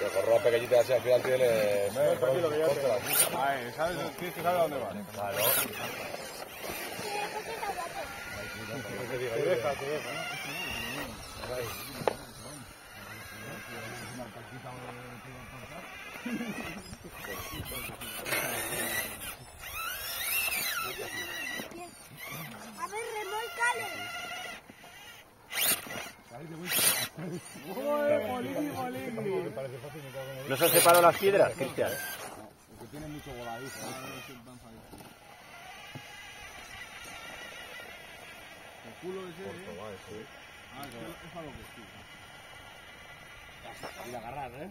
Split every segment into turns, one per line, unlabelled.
Pero corro pequeñita así al final tiene.
Ven, tranquilo, que ya te ¿sabes? Tienes que saber a dónde va.
Claro.
Te deja, te deja, ¿no?
A ver, remolcale.
¿No se han separado las piedras, Cristian?
tiene mucho voladizo. El culo ese, ¿eh? Ah, es es para lo que sí.
Y agarrar, ¿eh?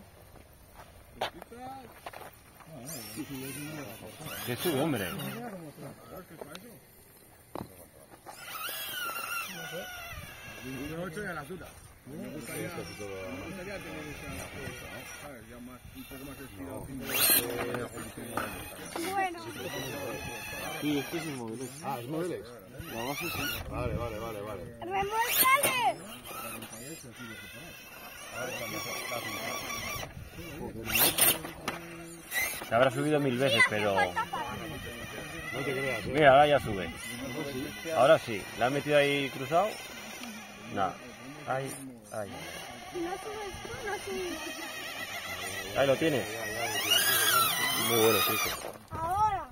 ¿Qué sube, hombre?
Yo ocho ya la tuta. Me gustaría, me gustaría tener esa, ¿sabes? Ya más, un poco más estirado.
Bueno,
Sí, este es inmóvil.
Ah, es móviles.
La base sí.
Vale, vale, vale, vale.
remolcale.
Se habrá subido mil veces, pero...
No te creas, ¿eh?
Mira, ahora ya sube. Ahora sí. ¿La has metido ahí cruzado? No. Ahí, ahí.
Si no subes tú, no subes.
Ahí lo tienes. Muy bueno, sí. sí.
Ahora.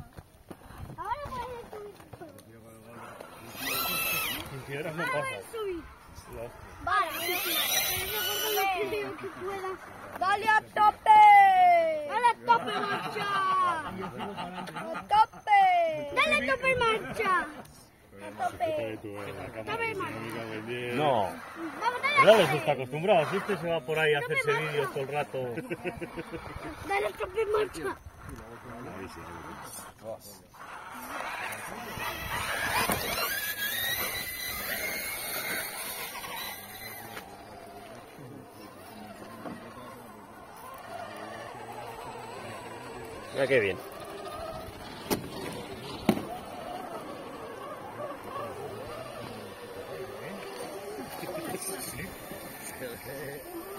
Ahora puedes subir.
Sin piedras no
Ahora
pasa.
subir. Vale. ¡Dale a tope! ¡Dale a tope, marcha! ¡A tope! ¡Dale a tope, marcha! ¡A tope! ¡Tope, marcha!
No.
Tope.
está acostumbrado. Si este se va por ahí a hacerse vídeos todo el rato.
Dale tope, marcha.
Mira qué bien.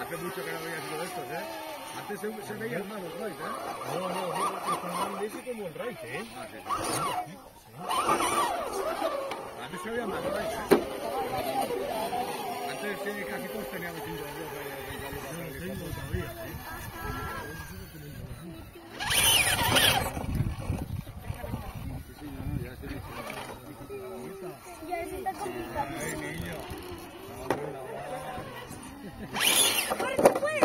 Hace mucho que no veía sido estos, ¿eh? Antes se, se veían más los Royce, ¿eh?
No, no, no, es tan como el Raíz, ¿eh?
Antes se veían más los Royce, ¿eh? Antes eh, casi todos teníamos cinco dedos ahí. ahí, ahí, ahí, ahí.
Ya se está complicado. ¡Corre, tú puedes!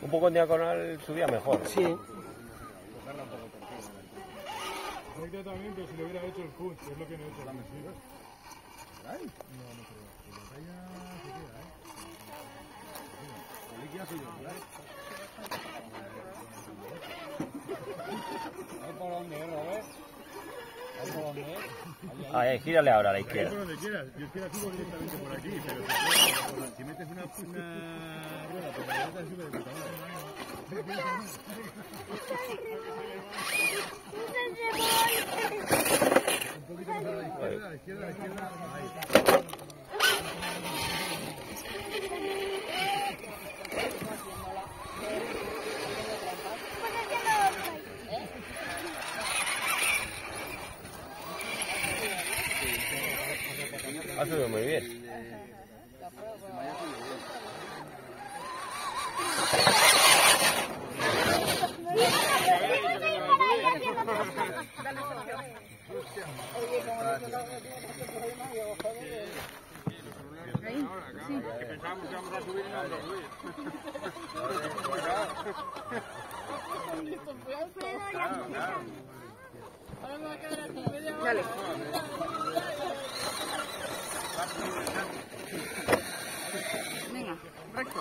Un poco en diagonal subía mejor. Sí.
También, pero si le hubiera hecho el punch, es lo que no he hecho. No, no creo. La batalla se queda, ¿eh? El líquido soy yo, ¿verdad?
¿Ahí por dónde, Robert? ¿Ahí por dónde?
Ahí, ahí, gírale ahora a la
Ahí por
izquierda.
donde quieras. Yo es que la subo directamente por aquí, pero metes una, una rueda por la derecha, sube de puta madre. Un poquito más a la izquierda, a la izquierda, a la izquierda. Ahí.
Ha subido muy bien.
Que pensábamos que íbamos a subir y no vamos a subir.
Venga, recto.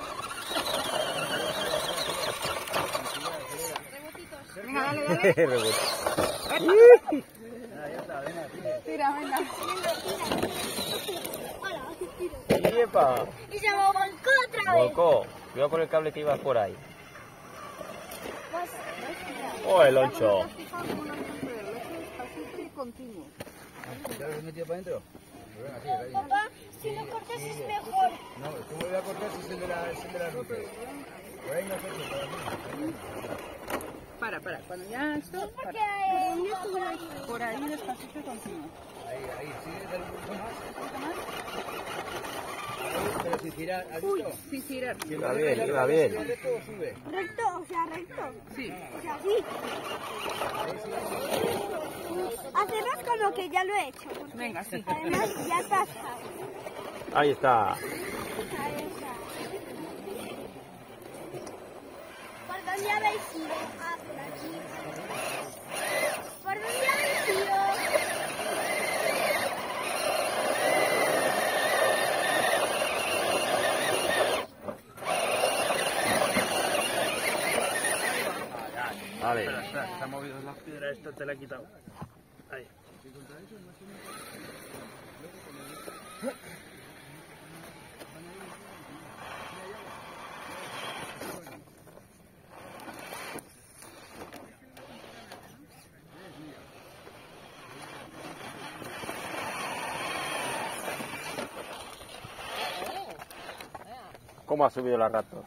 Venga, dale, dale. Tira, venga.
¡Yepa!
Y se me volcó otra vez.
Volcó. Cuidado con el cable que iba por ahí.
Vas, vas, mira.
Oh, el loncho.
Fijado como no hay que hacerlo, eso es despacito y continuo.
¿Ya lo has metido para adentro? Pues venga, sigue, ahí.
Papá, si lo cortas es mejor.
No, ¿cómo voy a cortar si es el de la, es el de la luces? Venga, Sergio, para mí.
Para, para. Cuando ya esto, para. Por ahí despacito y continuo.
Ahí, ahí, sigue, dale un poco más. Ahí, Pero si girar, ¿has
Uy,
visto?
sin girar.
Iba bien, iba bien.
¿Recto o sube?
recto, o sea, recto.
Sí.
O sea, sí. Hacemos como que ya lo he hecho.
Venga, sí.
Además, ya pasado.
Ahí está.
Ahí está. ¿Por dónde habéis ido? Ah, por aquí. ¿Por dónde habéis ido?
Vale.
Se ha movido la piedra, esta te la he quitado. Ahí.
¿Cómo ha subido la rato?